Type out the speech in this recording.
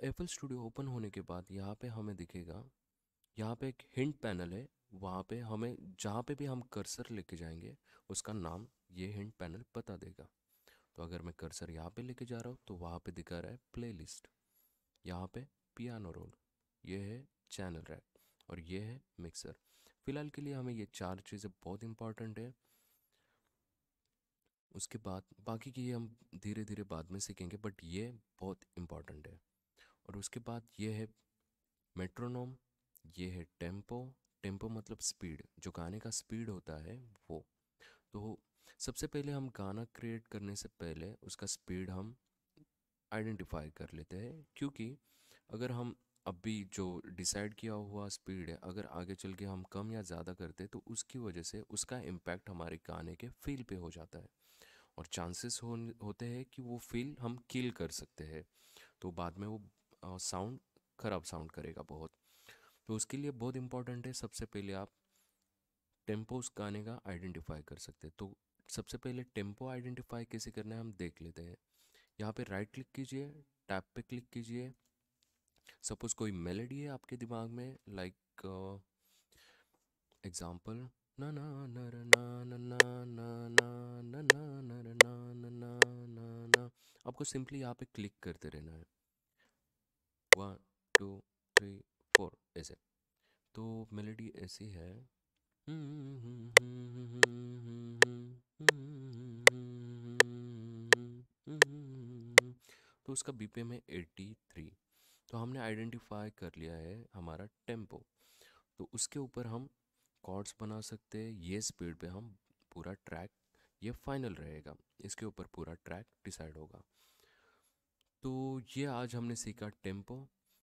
F studio open होने के बाद यहाँ पे हमें दिखेगा, यहाँ पे एक हिंट पैनल है, वहाँ पे हमें जहाँ पे भी हम कर्सर लेके जाएँगे, उसका नाम ये हिंट पैनल बता देगा। तो अगर मैं कर्सर यहाँ पे लेके जा रहा हूँ तो वहाँ पे दिखा रहा है प्ले लिस्ट यहाँ पे पियानो रोल ये है चैनल रैक और ये है मिक्सर फ़िलहाल के लिए हमें ये चार चीज़ें बहुत इंपॉर्टेंट है। उसके बाद, बाकी की हम धीरे धीरे बाद में सीखेंगे बट ये बहुत इंपॉर्टेंट है। और उसके बाद ये है मेट्रोनोम, ये है टेंपो। टेंपो मतलब स्पीड, जो गाने का स्पीड होता है वो। तो सबसे पहले हम गाना क्रिएट करने से पहले उसका स्पीड हम आइडेंटिफाई कर लेते हैं, क्योंकि अगर हम अभी जो डिसाइड किया हुआ स्पीड है, अगर आगे चल के हम कम या ज़्यादा करते तो उसकी वजह से उसका इम्पैक्ट हमारे गाने के फील पे हो जाता है। और चांसेस हो होते हैं कि वो फील हम किल कर सकते हैं। तो बाद में वो साउंड ख़राब साउंड करेगा बहुत तो उसके लिए बहुत इंपॉर्टेंट है सबसे पहले आप टेंपो उस गाने का आइडेंटिफाई कर सकते हैं तो सबसे पहले टेंपो आइडेंटिफाई कैसे करना है हम देख लेते हैं यहाँ पे राइट क्लिक कीजिए टैप पे क्लिक कीजिए सपोज़ कोई मेलेडी है आपके दिमाग में लाइक एग्ज़ाम्पल ना ना नर ना ना ना ना ना ना ना नर ना ना ना ना आपको सिंपली यहाँ पे क्लिक करते रहना है वन टू थ्री फोर ऐसे तो मेलोडी ऐसी है। तो उसका बीपीएम है 83 तो हमने आइडेंटिफाई कर लिया है हमारा टेंपो तो उसके ऊपर हम कॉर्ड्स बना सकते हैं। ये स्पीड पे हम पूरा ट्रैक ये फाइनल रहेगा। इसके ऊपर पूरा ट्रैक डिसाइड होगा। तो ये आज हमने सीखा टेंपो।